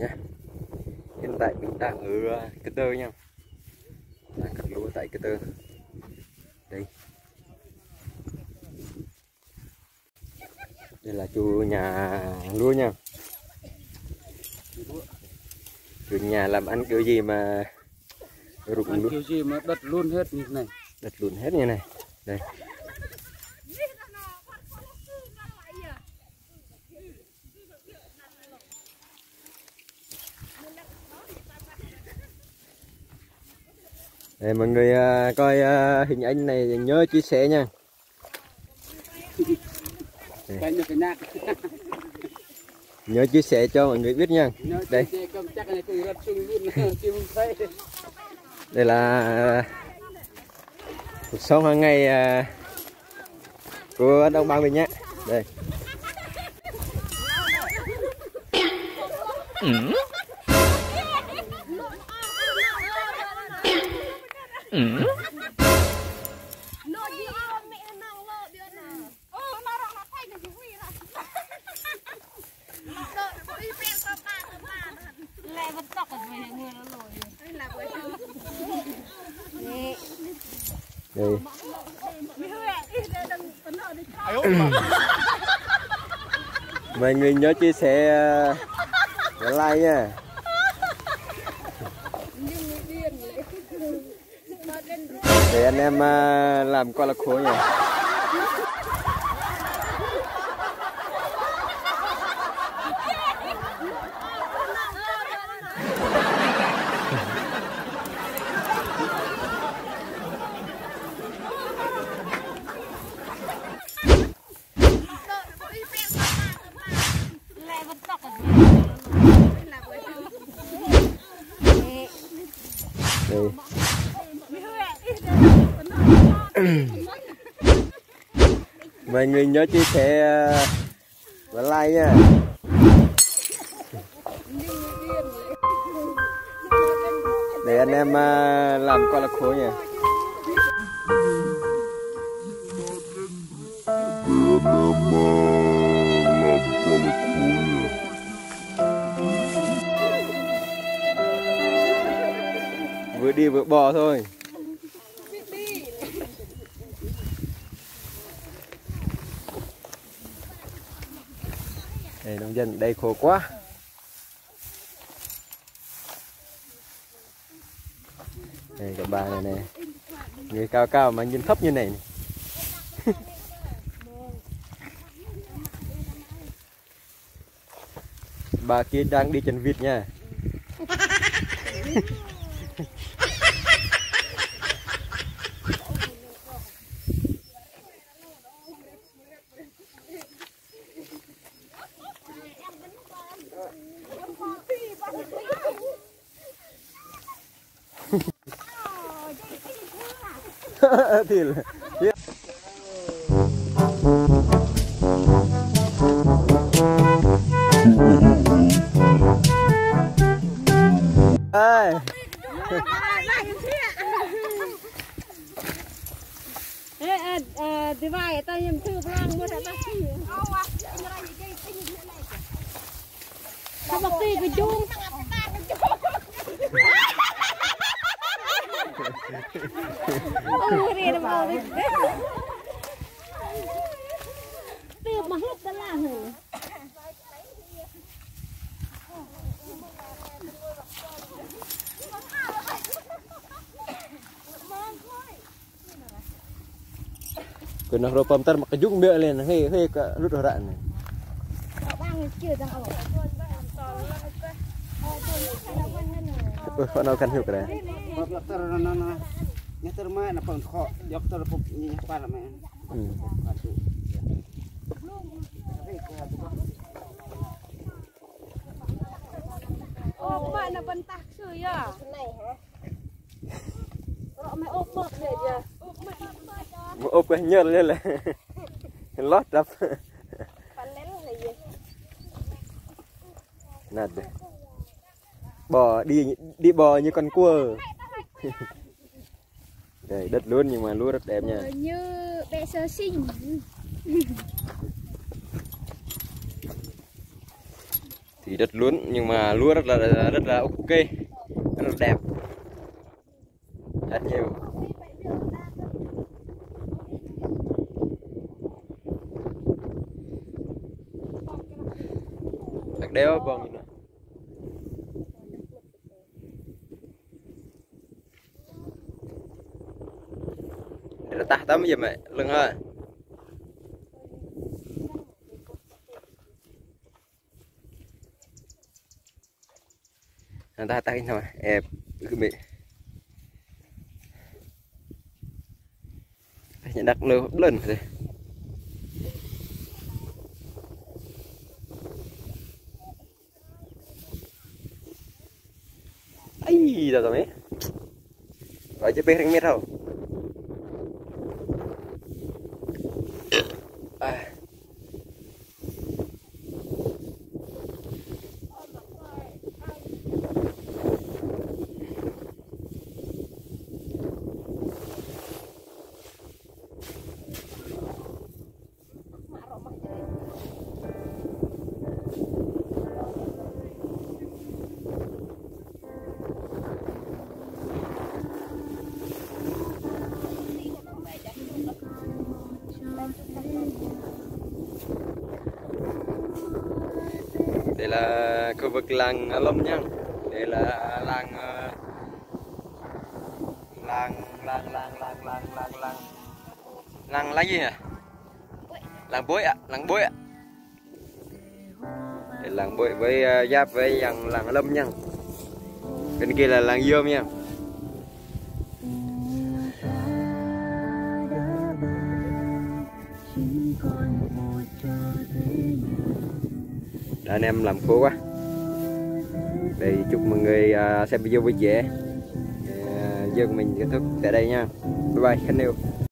nhé hiện tại mình đang ở à, cái tơ nha. Đang cắt lúa tại cái tơ đây. Đây là chủ nhà lúa nha. Chủ nhà làm ăn kiểu gì mà rụng lúa? kiểu gì mà đất luôn hết như này. Đất lún hết như này. Đây Đây, mọi người à, coi à, hình ảnh này nhớ chia sẻ nha. Nhớ chia sẻ cho mọi người biết nha. Đây. đây là à, cuộc sống hàng ngày à, của đồng bào mình nhé. Đây nợ đi. mọi người nhớ chia sẻ ờ, và like nha để anh em ờ, làm qua là khối nhỉ Lẹ vật tóc ở về người nó lồi. Đây là bởi Nè. đây Mẹ ơi, đừng phấn nợ Ừ. mọi người nhớ chia sẻ ờ, và like nha. Để anh em ờ, làm qua là khối nha. Vừa đi vừa bò thôi. Đây nông dân đây khổ quá. Đây cậu bà này nè. Người cao cao mà nhìn thấp như này, này. bà kia đang đi chân vịt nha. thì là thì vai tao nhầm thư vlang mua đã bác sĩ. Sao bác sĩ cái chung? Oh ini mau, Kena ropa bentar makejung dia lain. Hei, hei kak, lu dah rak ni. Kau bang, kecil dah. Oh, tuan bang, เอากันหิวกันเลยอกตรวนั่นนะยกตัวมาหน้าปังขอยกตัวปุกบนี่ปลาละแม่โอ้บ้านน่ะบรรทักชื่อย่าไหนฮะเราไม่อบเบิกเลยจ้ะอบไม่อบเบิกจ้ะอบยเลยเลยลอดรับปันเล่นเลยน่าดี bò đi đi bò như con cua. Đây đất luôn nhưng mà lúa rất đẹp nha. Như bé sơ sinh. thì đất luống nhưng mà lúa rất là rất là ok rất là đẹp. Rất nhiều. Đéo con nó tắt tắm gì mẹ. Lưng hơi ta tay tắt cái nào ép cái bị. Nhận đặt lơ hấp lần rồi ai giờ rồi mấy vậy chứ bé thằng mét không là khu vực làng Lâm nha, đây là làng ờ, làng làng làng làng làng làng làng. Làng làng gì hả làng bối ạ làng bối ạ. Đây làng bối với ờ, giáp với làng làng Lâm nha. Bên kia là làng Dương nha. Anh em làm khô quá. Đây chúc mọi người uh, xem video vui vẻ. Uh, à, Dương mình kết thúc tại đây nha. Bye bye, khánh yêu.